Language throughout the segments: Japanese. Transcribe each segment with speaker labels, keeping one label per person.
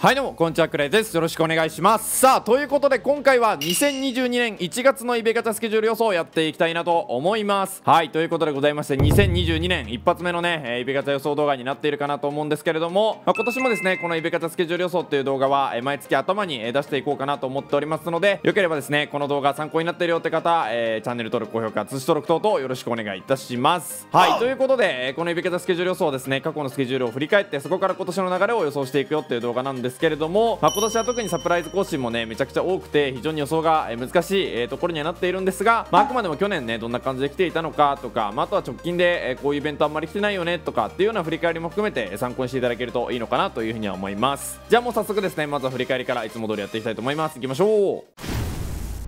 Speaker 1: はいどうもこんにちはクレイです。よろしくお願いします。さあということで今回は2022年1月のイベガチャスケジュール予想をやっていきたいなと思います。はいということでございまして2022年一発目のね、えーイベガチャ予想動画になっているかなと思うんですけれども、まあ、今年もですねこのイベガチャスケジュール予想っていう動画は、えー毎月頭に、えー出していこうかなと思っておりますのでよければですねこの動画参考になっているよって方、えチャンネル登録高評価通知登録等々よろしくお願いいたします。はいということで、えーこのイベガチャスケジュール予想はですね過去のスケジュールを振り返ってそこから今年の流れを予想していくよっていう動画なんですですけれども、まあ、今年は特にサプライズ更新もねめちゃくちゃ多くて非常に予想が難しい、えーところにはなっているんですが、まあ、くまでも去年ねどんな感じで来ていたのかとか、まあ、あとは直近で、えこういうイベントあんまり来てないよねとかっていうような振り返りも含めて参考にしていただけるといいのかなというふうには思います。じゃあもう早速ですねまずは振り返りからいつも通りやっていきたいと思います。いきましょう。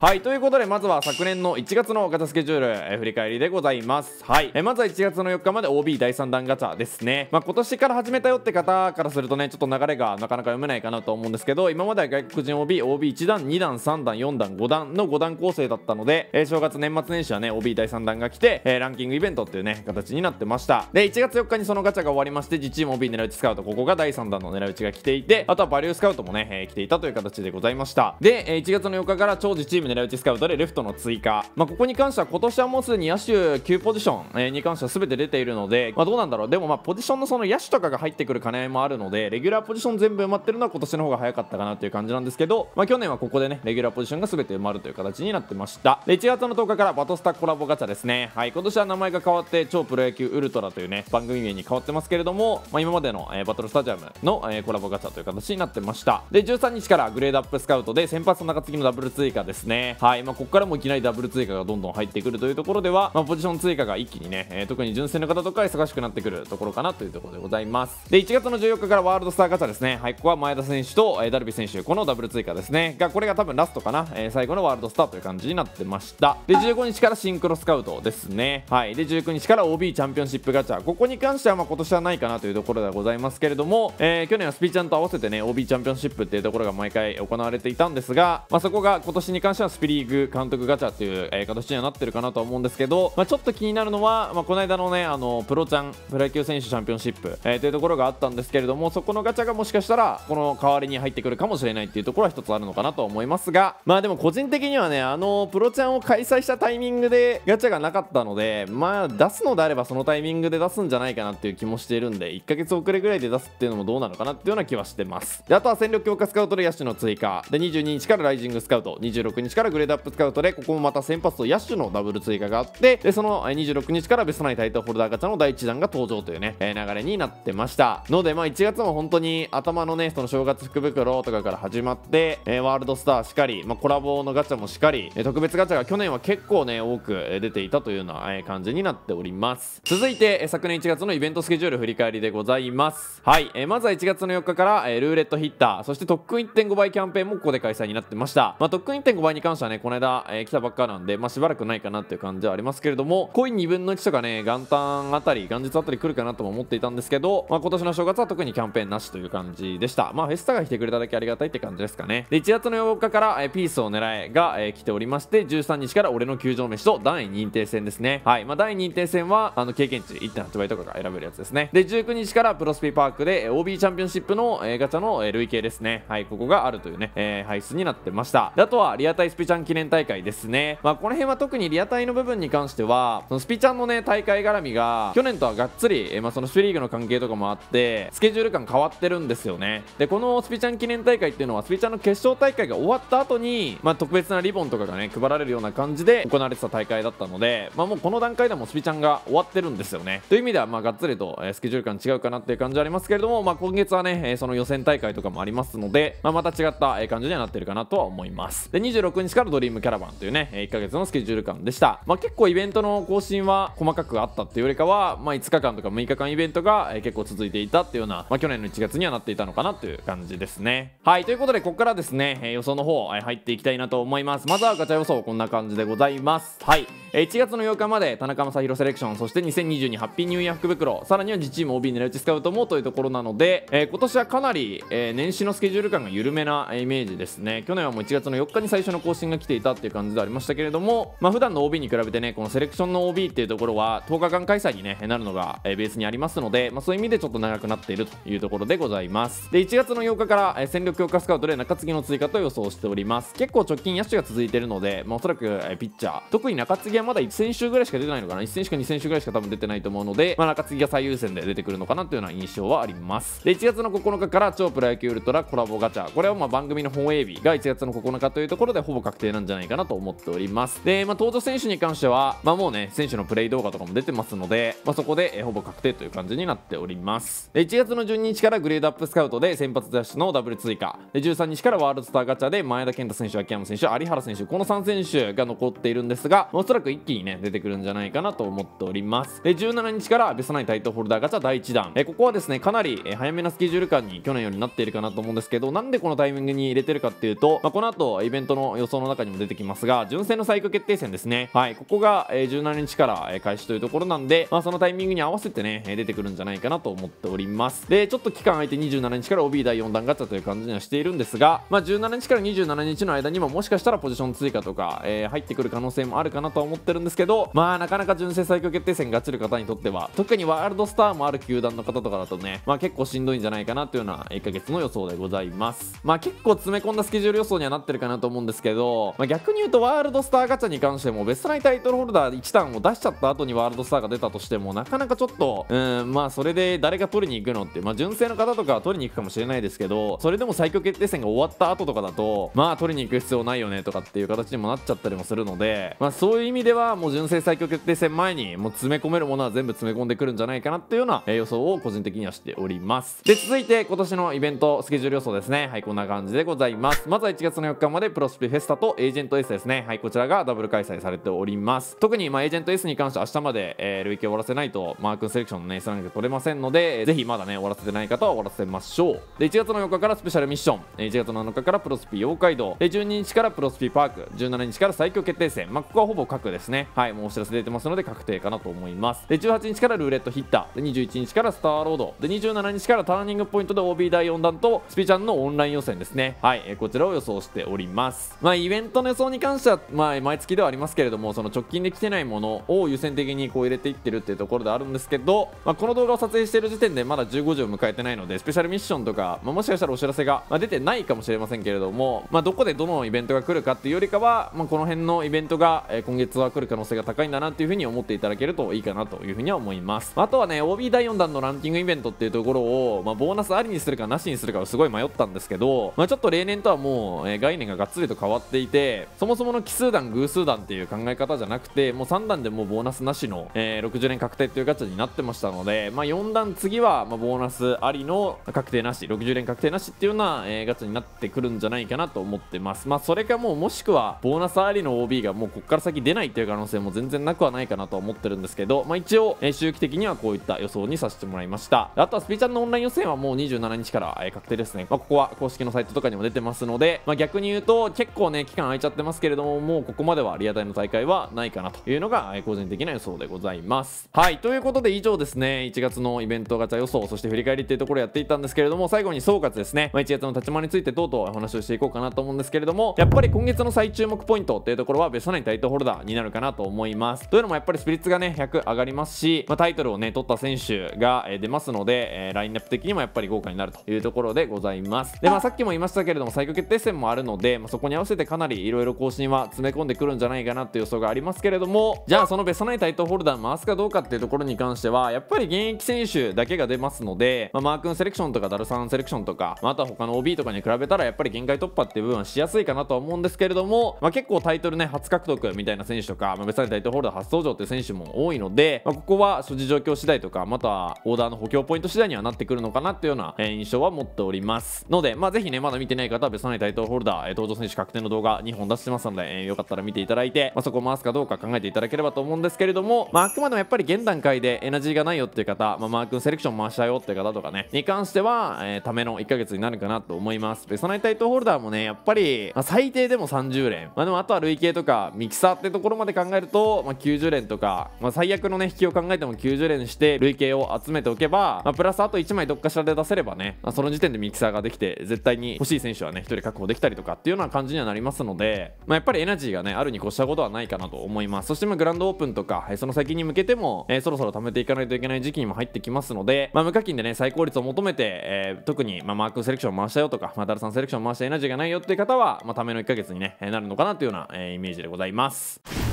Speaker 1: はいということでまずは昨年の1月のガチャスケジュール、えー振り返りでございます。はい、えーまずは1月の4日まで OB 第3弾ガチャですね。まあ今年から始めたよって方からするとねちょっと流れがなかなか読めないかなと思うんですけど今までは外国人 OB、OB1 段、2段、3段、4段、5段の5段構成だったので、えー正月年末年始はね OB 第3弾が来て、えーランキングイベントっていうね形になってました。で1月4日にそのガチャが終わりまして自チーム OB 狙い撃ちスカウトここが第3弾の狙い撃ちが来ていてあとはバリュースカウトもね、えー来ていたという形でございました。で、えー1月の4日から超自チーム狙い撃ちスカウトでレフトの追加、まあ、ここに関しては今年はもうすでに野手9ポジション、えに関しては全て出ているので、まあ、どうなんだろう。でもまあポジションのその野手とかが入ってくる兼ね合いもあるのでレギュラーポジション全部埋まってるのは今年の方が早かったかなという感じなんですけど、まあ、去年はここでねレギュラーポジションが全て埋まるという形になってました。で1月の10日からバトスタコラボガチャですね。はい今年は名前が変わって超プロ野球ウルトラというね番組名に変わってますけれども、まあ、今までの、えーバトルスタジアムの、えーコラボガチャという形になってました。で13日からグレードアップスカウトで先発の中継ぎのダブル追加ですね。はい。まあ、ここからもいきなりダブル追加がどんどん入ってくるというところでは、まあ、ポジション追加が一気にね、えー特に純正の方とか忙しくなってくるところかなというところでございます。で1月の14日からワールドスターガチャですね。はい。ここは前田選手と、えーダルビ選手このダブル追加ですね。がこれが多分ラストかな、えー最後のワールドスターという感じになってました。で15日からシンクロスカウトですね。はい。で19日から OB チャンピオンシップガチャ。ここに関してはまあ今年はないかなというところではございますけれども、えー去年はスピーちゃんと合わせてね OB チャンピオンシップっていうところが毎回行われていたんですが、まあ、そこが今年に関してはスピリーグ監督ガチャっていう、えー形にはなってるかなと思うんですけど、まあ、ちょっと気になるのは、まあ、この間のねあのプロちゃんプロ野球選手チャンピオンシップ、えーというところがあったんですけれどもそこのガチャがもしかしたらこの代わりに入ってくるかもしれないっていうところは一つあるのかなと思いますがまあでも個人的にはねあのプロちゃんを開催したタイミングでガチャがなかったのでまあ出すのであればそのタイミングで出すんじゃないかなっていう気もしているんで1ヶ月遅れぐらいで出すっていうのもどうなのかなっていうような気はしてます。であとは戦力強化スカウトで野手の追加。で22日からライジングスカウト。26日からグレードアップスカウトでここもまた先発と野手のダブル追加があってでその26日からベストナインタイトルホルダーガチャの第1弾が登場というね、えー流れになってました。のでまあ1月も本当に頭のねその正月福袋とかから始まって、えーワールドスターしかり、まあ、コラボのガチャもしかり、え特別ガチャが去年は結構ね多く出ていたというような、え感じになっております。続いて、え昨年1月のイベントスケジュール振り返りでございます。はい、えーまずは1月の4日から、えールーレットヒッターそして特訓1.5倍キャンペーンもここで開催になってました、まあ、特訓1.5倍に関してはねこの間、えー来たばっかなんで、まあ、しばらくないかなっていう感じはありますけれどもコイン2分の1とかね元旦あたり元日あたり来るかなとも思っていたんですけど、まあ、今年の正月は特にキャンペーンなしという感じでしたまあフェスタが来てくれただけありがたいって感じですかねで1月の8日から、えーピースを狙えが、えー来ておりまして13日から俺の球場飯と段位認定戦ですねはいまあ段位認定戦はあの経験値1.8倍とかが選べるやつですねで19日からプロスピパークでえー OB チャンピオンシップの、えーガチャの、えー累計ですねはいここがあるというね、えー配出になってましたであとはリアタイスピチャン記念大会ですね。まあこの辺は特にリアタイの部分に関してはそのスピチャンのね大会絡みが去年とはがっつり、えまあ、そのスピリーグの関係とかもあってスケジュール感変わってるんですよね。でこのスピチャン記念大会っていうのはスピチャンの決勝大会が終わった後にまあ特別なリボンとかがね配られるような感じで行われてた大会だったのでまあもうこの段階でもスピチャンが終わってるんですよね。という意味ではまあがっつりと、えスケジュール感違うかなっていう感じはありますけれどもまあ今月はね、えその予選大会とかもありますので、まあ、また違った、え感じにはなってるかなとは思います。で26日からドリームキャラバンというね、1ヶ月のスケジュール感でした。まあ結構イベントの更新は細かくあったっていうよりかはまあ5日間とか6日間イベントが、結構続いていたっていうような、まあ、去年の1月にはなっていたのかなという感じですね。はいということでここからですね、予想の方、入っていきたいなと思います。まずはガチャ予想こんな感じでございます。はい1月の8日まで田中将大セレクションそして2022ハッピーニューイヤー福袋さらには自チーム OB 狙い撃ちスカウトもというところなので、えー今年はかなり、えー年始のスケジュール感が緩めなイメージですね。去年はもう1月の4日に最初の更更新が来ていたっていう感じでありましたけれどもまあ普段の OB に比べてねこのセレクションの OB っていうところは10日間開催にねなるのが、ベースにありますので、まあ、そういう意味でちょっと長くなっているというところでございます。で1月の8日から、戦力強化スカウトで中継ぎの追加と予想しております。結構直近野手が続いているので、まあ、おそらく、ピッチャー特に中継ぎはまだ1選手ぐらいしか出てないのかな？1選手か2選手ぐらいしか多分出てないと思うので、まあ、中継ぎが最優先で出てくるのかなというような印象はあります。で1月の9日から超プロ野球ウルトラコラボガチャこれはまあ番組の本営日が1月の9日というところでほぼ確定なんじゃないかなと思っております。で、まあ、登場選手に関しては、まあ、もうね選手のプレイ動画とかも出てますので、まあ、そこで、えほぼ確定という感じになっております。で1月の12日からグレードアップスカウトで先発ダッシュのダブル追加。で13日からワールドスターガチャで前田健太選手秋山選手有原選手この3選手が残っているんですがおそらく一気にね出てくるんじゃないかなと思っております。で17日からベストナイタイトルホルダーガチャ第1弾。えここはですねかなり、え早めなスケジュール感に去年よりなっているかなと思うんですけどなんでこのタイミングに入れてるかっていうと、まあ、この後イベントの予予想の中にも出てきますが純正の最強決定戦ですね。はいここが、え17日から、え開始というところなんで、まあ、そのタイミングに合わせてね出てくるんじゃないかなと思っております。でちょっと期間空いて27日から OB 第4弾ガチャという感じにはしているんですが、まあ、17日から27日の間にももしかしたらポジション追加とか、えー、入ってくる可能性もあるかなと思ってるんですけどまあなかなか純正最強決定戦がちる方にとっては特にワールドスターもある球団の方とかだとねまあ結構しんどいんじゃないかなというような1ヶ月の予想でございます。まあ結構詰め込んだスケジュール予想にはなってるかなと思うんですけど、どまあ、逆に言うとワールドスターガチャに関してもベストナイタイトルホルダー1弾を出しちゃった後にワールドスターが出たとしてもなかなかちょっとうんまあそれで誰が取りに行くのってまあ純正の方とかは取りに行くかもしれないですけどそれでも最強決定戦が終わった後とかだとまあ取りに行く必要ないよねとかっていう形にもなっちゃったりもするのでまあそういう意味ではもう純正最強決定戦前にもう詰め込めるものは全部詰め込んでくるんじゃないかなっていうような、予想を個人的にはしております。で続いて今年のイベントスケジュール予想ですね。はいこんな感じでございます。まずは1月の4日までプロスピフェスタとエージェント S ですね。はいこちらがダブル開催されております。特にまあエージェント S に関しては明日まで、えー、累計終わらせないとマークセレクションのね S ランク取れませんので、ぜひまだね終わらせてない方は終わらせましょう。で1月の4日からスペシャルミッション。1月7日からプロスピ妖怪道。で12日からプロスピパーク。17日から最強決定戦。まあここはほぼ確ですね。はいもうお知らせ出てますので確定かなと思います。で18日からルーレットヒッター。で21日からスターロード。で27日からターニングポイントで OB 第4弾とスピちゃんのオンライン予選ですね。はい、えこちらを予想しております。まイベントの予想に関してはまあ毎月ではありますけれどもその直近で来てないものを優先的にこう入れていってるっていうところであるんですけど、まあ、この動画を撮影している時点でまだ15時を迎えてないのでスペシャルミッションとか、まあ、もしかしたらお知らせが、ま出てないかもしれませんけれども、まあ、どこでどのイベントが来るかっていうよりかは、まあ、この辺のイベントが、え今月は来る可能性が高いんだなっていうふうに思っていただけるといいかなというふうには思います。あとはね OB 第4弾のランキングイベントっていうところを、まあ、ボーナスありにするかなしにするかをすごい迷ったんですけど、まあ、ちょっと例年とはもう、え、概念ががっつりと変わっていてそもそもの奇数弾偶数弾っていう考え方じゃなくてもう3弾でもうボーナスなしの、えー、60年確定っていうガチャになってましたので、まあ、4弾次は、まあ、ボーナスありの確定なし60連確定なしっていうような、えー、ガチャになってくるんじゃないかなと思ってます。まあそれかもうもしくはボーナスありの OB がもうここから先出ないっていう可能性も全然なくはないかなと思ってるんですけどまあ一応、えー、周期的にはこういった予想にさせてもらいました。あとはスピーチャンのオンライン予選はもう27日から、えー、確定ですね、まあ、ここは公式のサイトとかにも出てますので、まあ、逆に言うと結構ねね期間空いちゃってますけれどももうここまではリアタイの大会はないかなというのが、個人的な予想でございます。はいということで以上ですね。1月のイベントガチャ予想そして振り返りっていうところをやっていったんですけれども最後に総括ですね、まあ、1月の立ち回りについてどうとうお話をしていこうかなと思うんですけれどもやっぱり今月の最注目ポイントっていうところはベストナインタイトルホルダーになるかなと思います。というのもやっぱりスピリッツがね100上がりますし、まあ、タイトルをね取った選手が、出ますので、えー、ラインナップ的にもやっぱり豪華になるというところでございます。でまあさっきも言いましたけれども最強決定戦もあるので、まあ、そこに合わせてかなりいろいろ更新は詰め込んでくるんじゃないかなっていう予想がありますけれどもじゃあそのベストナイタイトルホルダー回すかどうかっていうところに関してはやっぱり現役選手だけが出ますので、まあ、マー君セレクションとかダルサンセレクションとか、まあ、あとは他の OB とかに比べたらやっぱり限界突破っていう部分はしやすいかなとは思うんですけれども、まあ、結構タイトルね初獲得みたいな選手とか、まあ、別にタイトルホルダー初登場っていう選手も多いので、まあ、ここは所持状況次第とかまたはオーダーの補強ポイント次第にはなってくるのかなっていうような、印象は持っております。ので、まあ、ぜひねまだ見てない方は別にタイトルホルダー、えー、登場選手確定の動画2本出してますので、えー、よかったら見ていただいて、まあ、そこを回すかどうか考えていただければと思うんですけれども、まあ、あくまでもやっぱり現段階でエナジーがないよっていう方、まあ、マー君セレクション回したよっていう方とかねに関しては、えー、ための1ヶ月になるかなと思います。ベストナイタイトホルダーもねやっぱり、まあ、最低でも30連、まあ、でもあとは累計とかミキサーってところまで考えると、まあ、90連とか、まあ、最悪のね引きを考えても90連して累計を集めておけば、まあ、プラスあと1枚どっかしらで出せればね、まあ、その時点でミキサーができて絶対に欲しい選手はね1人確保できたりとかっていうような感じにはななりますので、まあ、やっぱりエナジーがねあるに越したことはないかなと思います。そしてまグランドオープンとか、え、その先に向けても、え、そろそろ貯めていかないといけない時期にも入ってきますので、まあ、無課金でね最高率を求めて、えー、特に、ま、マークセレクション回したよとか、まあ、ダルさんセレクション回したエナジーがないよっていう方は、まあ、ための1ヶ月にねなるのかなというような、え、イメージでございます。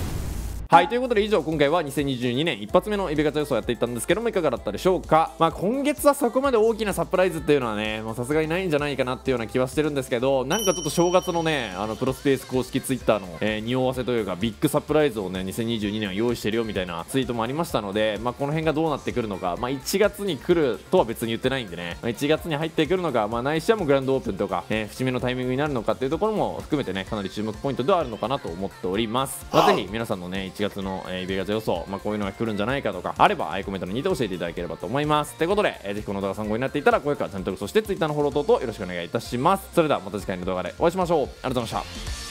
Speaker 1: はい。ということで以上今回は2022年一発目のイベガチャ予想やっていったんですけどもいかがだったでしょうか？まあ今月はそこまで大きなサプライズっていうのはねさすがにないんじゃないかなっていうような気はしてるんですけどなんかちょっと正月のねあのプロスペース公式ツイッターの、えー、匂わせというかビッグサプライズをね2022年は用意してるよみたいなツイートもありましたのでまあこの辺がどうなってくるのかまあ1月に来るとは別に言ってないんでね、ま、1月に入ってくるのかまあないしはもグランドオープンとか、えー、節目のタイミングになるのかっていうところも含めてねかなり注目ポイントではあるのかなと思っております、まあ、ぜひ皆さんのね1月の、えー、イベガチャ予想、まあ、こういうのが来るんじゃないかとかあれば、アイコメントにて教えていただければと思います。ということで、えー、ぜひこの動画参考になっていたら、高評価、チャンネル登録、そして Twitter のフォロー等々よろしくお願いいたします。それではまた次回の動画でお会いしましょう。ありがとうございました。